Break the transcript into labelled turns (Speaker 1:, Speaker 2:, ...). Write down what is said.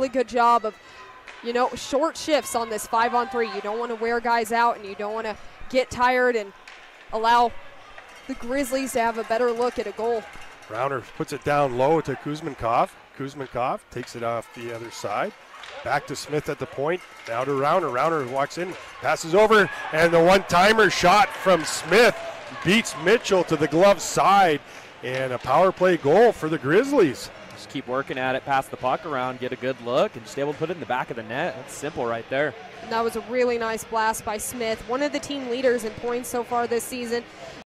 Speaker 1: really good job of, you know, short shifts on this five on three. You don't want to wear guys out and you don't want to get tired and allow the Grizzlies to have a better look at a goal.
Speaker 2: Rauner puts it down low to Kuzmankov. Kuzmankov takes it off the other side. Back to Smith at the point. Now to Rauner. Rauner walks in, passes over, and the one timer shot from Smith beats Mitchell to the glove side. And a power play goal for the Grizzlies.
Speaker 3: Just keep working at it, pass the puck around, get a good look, and just able to put it in the back of the net. That's simple right there.
Speaker 1: And that was a really nice blast by Smith, one of the team leaders in points so far this season.